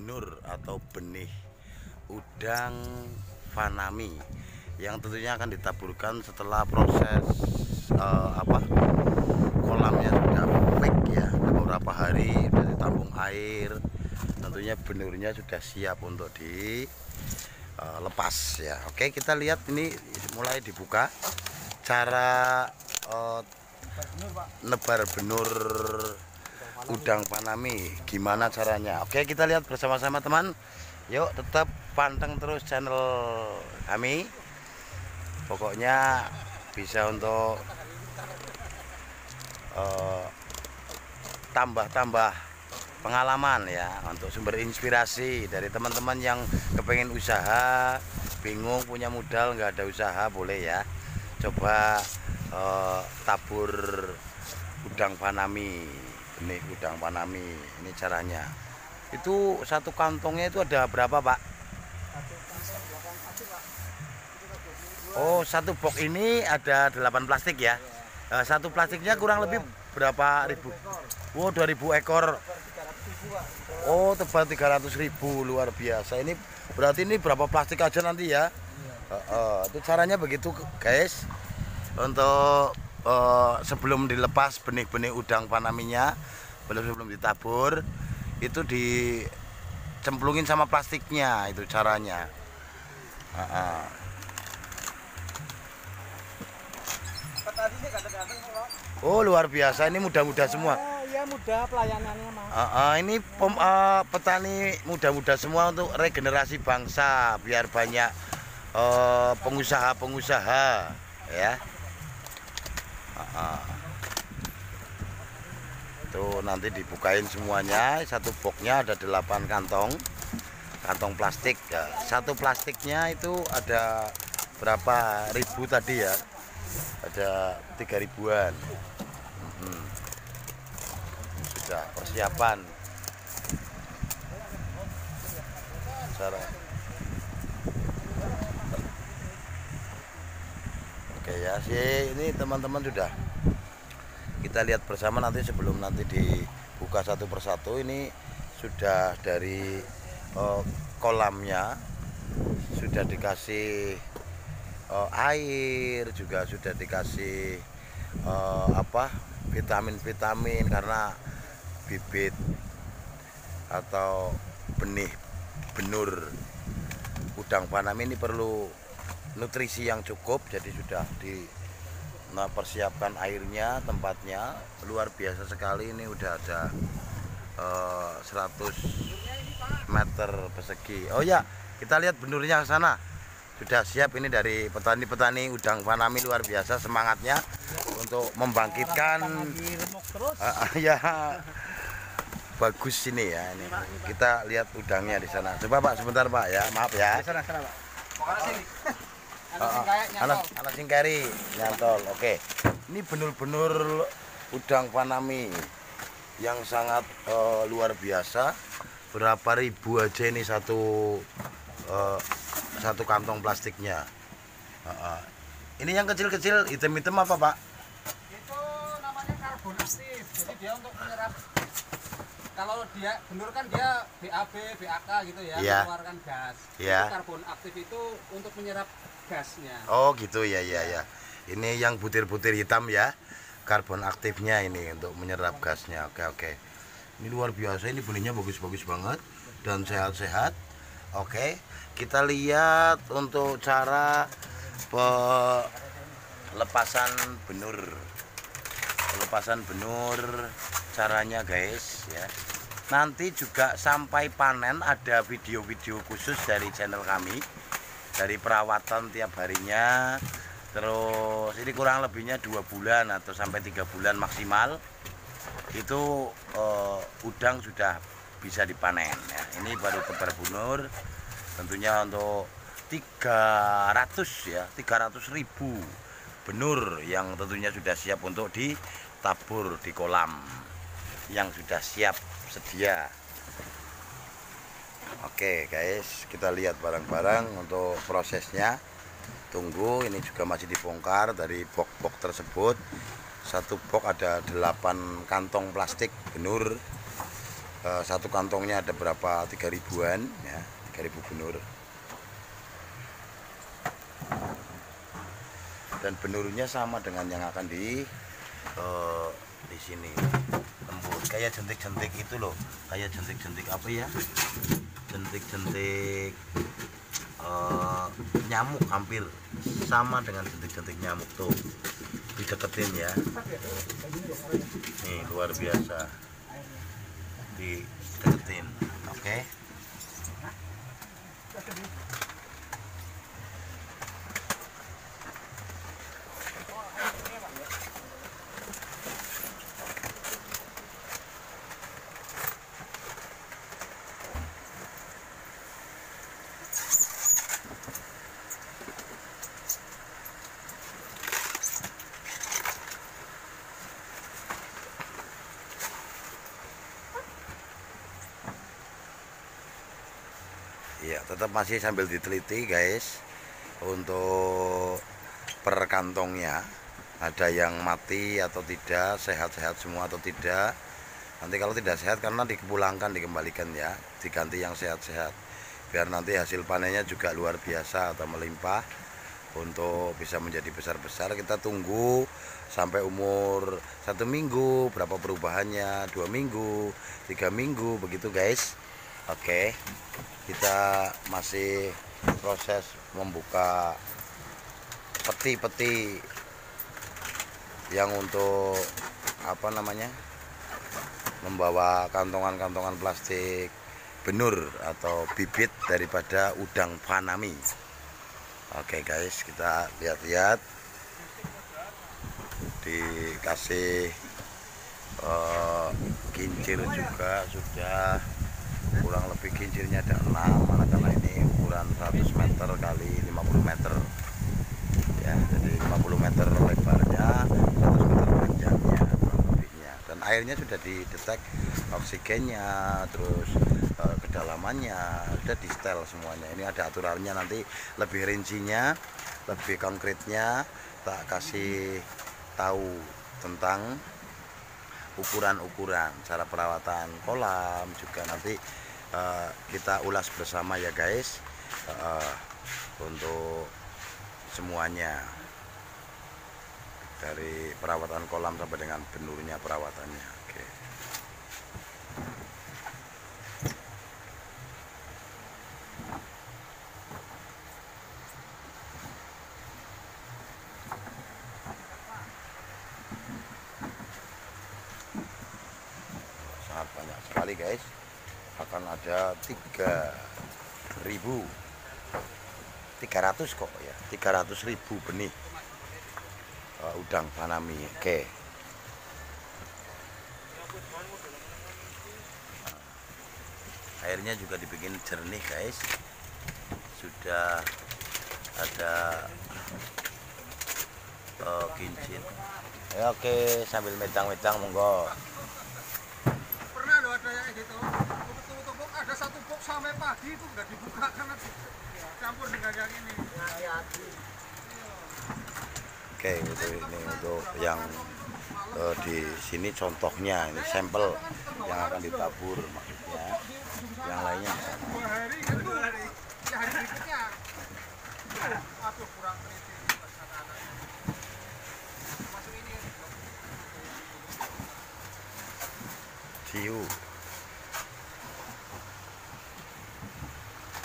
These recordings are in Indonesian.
benur atau benih udang fanami yang tentunya akan ditaburkan setelah proses uh, apa kolamnya sudah fake ya beberapa hari sudah ditampung air. Tentunya benurnya sudah siap untuk dilepas uh, ya. Oke kita lihat ini mulai dibuka. Cara uh, nebar benur udang panami. Gimana caranya? Oke kita lihat bersama-sama teman. Yuk tetap panteng terus channel kami. Pokoknya bisa untuk eh, tambah-tambah uh, pengalaman ya untuk sumber inspirasi dari teman-teman yang kepengen usaha bingung punya modal nggak ada usaha boleh ya. Coba uh, tabur udang panami benih udang panami ini caranya. Itu satu kantongnya itu ada berapa pak? Oh satu box ini ada 8 plastik ya? Uh, satu plastiknya kurang lebih berapa ribu? Wow 2000 ekor. Oh tebal 300 ribu luar biasa. Ini berarti ini berapa plastik aja nanti ya? Uh, uh, itu caranya begitu guys. Untuk uh, sebelum dilepas benih-benih udang panaminya belum sebelum ditabur itu dicemplungin sama plastiknya itu caranya uh -uh. Oh luar biasa ini muda-muda semua. Oh iya muda pelayanannya mas. Uh, uh, ini pem, uh, petani muda-muda semua untuk regenerasi bangsa biar banyak pengusaha-pengusaha uh, itu nanti dibukain semuanya. Satu boxnya ada 8 kantong. Kantong plastik. Ya. satu plastiknya itu ada berapa ribu tadi ya? Ada tiga ribuan. Hmm. sudah persiapan. Cara oke ya sih ini teman-teman sudah kita lihat bersama nanti sebelum nanti dibuka satu persatu. Ini sudah dari uh, kolamnya sudah dikasih uh, air juga sudah dikasih uh, apa vitamin-vitamin karena bibit atau benih benur udang panam ini perlu nutrisi yang cukup jadi sudah di nah persiapkan airnya tempatnya. Luar biasa sekali ini udah ada uh, eh, 100 meter persegi. Oh ya kita lihat benurnya ke sana. Sudah siap ini dari petani-petani udang panami luar biasa semangatnya untuk membangkitkan. Uh, ya. Bagus ini ya ini. Kita lihat udangnya di sana. Coba pak sebentar pak ya. Maaf ya. Sana, sana, pak. Anak anak singkari nyantol oke ini benur-benur udang panami yang sangat uh, luar biasa berapa ribu aja ini satu uh, satu kantong plastiknya uh, uh. ini yang kecil-kecil hitam-hitam apa pak itu namanya karbon aktif jadi dia untuk menyerap kalau dia benur kan dia BAB, BAK gitu ya, yeah. mengeluarkan gas. Yeah. Itu karbon aktif itu untuk menyerap gasnya. Oh gitu ya ya ya. Ini yang butir-butir hitam ya. Karbon aktifnya ini untuk menyerap gasnya. Oke oke. Ini luar biasa. Ini benihnya bagus-bagus banget dan sehat-sehat. Oke. Kita lihat untuk cara pelepasan benur. Pelepasan benur caranya guys ya nanti juga sampai panen ada video-video khusus dari channel kami dari perawatan tiap harinya terus ini kurang lebihnya dua bulan atau sampai tiga bulan maksimal itu uh, udang sudah bisa dipanen ya. ini baru kebar bunur tentunya untuk 300 ya 300 ribu benur yang tentunya sudah siap untuk ditabur di kolam yang sudah siap sedia Oke guys, kita lihat barang-barang untuk prosesnya. Tunggu, ini juga masih dibongkar dari box-box tersebut. Satu box ada 8 kantong plastik benur. uh, satu kantongnya ada berapa tiga ribuan ya tiga ribu benur dan benurnya sama dengan yang akan di uh, di sini tembus kayak jentik-jentik itu loh kayak jentik-jentik apa ya jentik-jentik uh, nyamuk hampir sama dengan jentik-jentik nyamuk tuh. Dideketin ya. Nih luar biasa. Dideketin oke? okay? ya tetap masih sambil diteliti guys untuk per kantongnya ada yang mati atau tidak sehat-sehat semua atau tidak. Nanti kalau tidak sehat karena dipulangkan dikembalikan ya. Diganti yang sehat-sehat. Biar nanti hasil panennya juga luar biasa atau melimpah untuk bisa menjadi besar-besar. Kita tunggu sampai umur satu minggu berapa perubahannya? Dua minggu tiga minggu begitu guys oke kita masih proses membuka peti-peti yang untuk apa namanya membawa kantongan-kantongan plastik benur atau bibit daripada udang fanami oke guys kita lihat-lihat. Dikasih uh, kincir juga sudah kurang lebih kincirnya ada 6 mana karena ini ukuran 100 meter kali 50 meter. Ya jadi 50 meter lebarnya 100 meter panjangnya lebihnya. Dan airnya sudah didetek oksigennya terus e, kedalamannya sudah di setel semuanya. Ini ada aturannya nanti lebih rincinya lebih konkretnya tak kasih tahu tentang ukuran-ukuran cara perawatan kolam juga nanti uh, kita ulas bersama ya guys. Uh, untuk semuanya. Dari perawatan kolam sampai dengan benurnya perawatannya oke okay. sangat banyak sekali guys. Akan ada 3000 300 kok ya. 300 ribu benih uh, udang fanami oke. Okay. airnya juga dibikin jernih guys. Sudah ada uh, kincin. Ya, oke okay. sambil medang-medang monggo pernah loh ada yang gitu tutup-tutup ada satu box sampai pagi itu nggak dibuka karena campur dengan yang ini. Oke itu ini untuk yang uh, di sini contohnya ini sampel yang akan ditabur maksudnya. Yang lainnya dua hari kan dua hari ya hari berikutnya aduh kurang teliti masuk ini ciu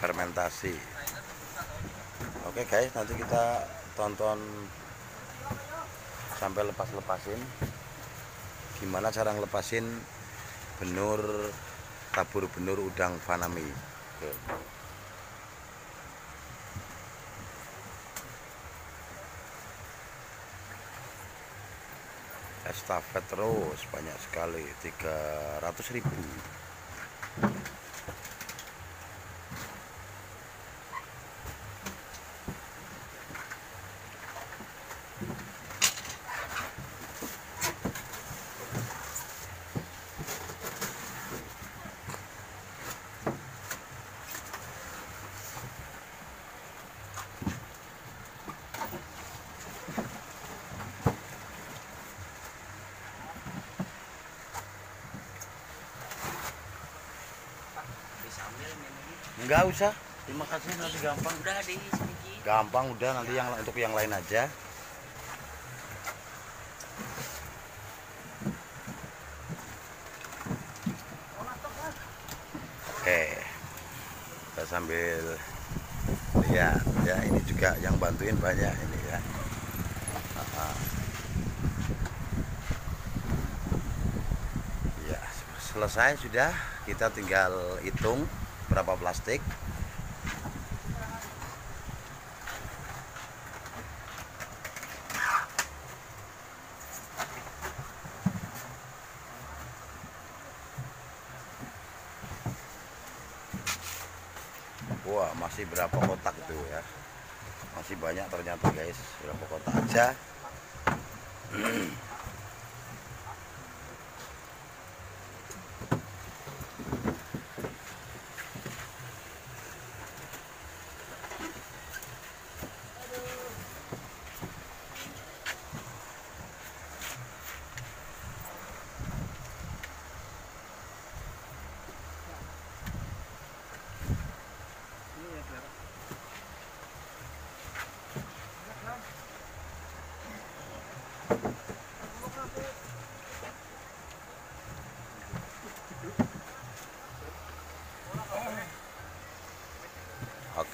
fermentasi. Oke guys nanti kita tonton sampai lepas-lepasin. Gimana cara ngelepasin benur tabur benur udang fanami? Oke. estafet terus banyak sekali 300 ribu Enggak usah. Terima kasih nanti gampang. Udah di Gampang udah nanti yang untuk yang lain aja. Oke. Kita sambil lihat ya ini juga yang bantuin banyak ini ya. Ya, selesai sudah. Kita tinggal hitung berapa plastik. Wah masih berapa kotak itu ya? Masih banyak ternyata guys. Berapa kotak aja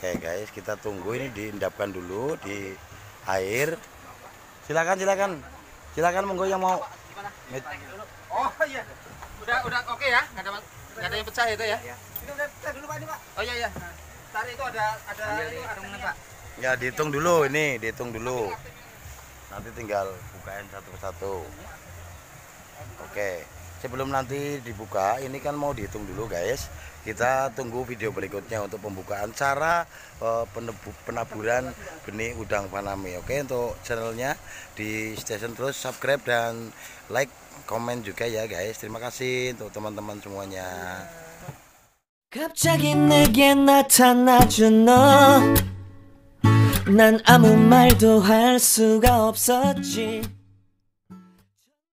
Oke guys, kita tunggu ini diendapkan dulu di air. Silakan, silakan, silakan monggo yang mau. Oh iya, udah udah oke okay ya, nggak ada nggak ada yang pecah itu ya? Ini udah pecah dulu pak ini pak. Oh iya iya. Tadi itu ada ada ini ada pak. Ya dihitung dulu ini, dihitung dulu. Nanti tinggal bukain satu persatu. Oke, sebelum nanti dibuka, ini kan mau dihitung dulu guys kita tunggu video berikutnya untuk pembukaan cara uh, penaburan benih udang panami oke untuk channelnya di station terus subscribe dan like komen juga ya guys terima kasih untuk teman-teman semuanya 갑자기 내게 나타나준 너난 아무 말도 할 수가 없었지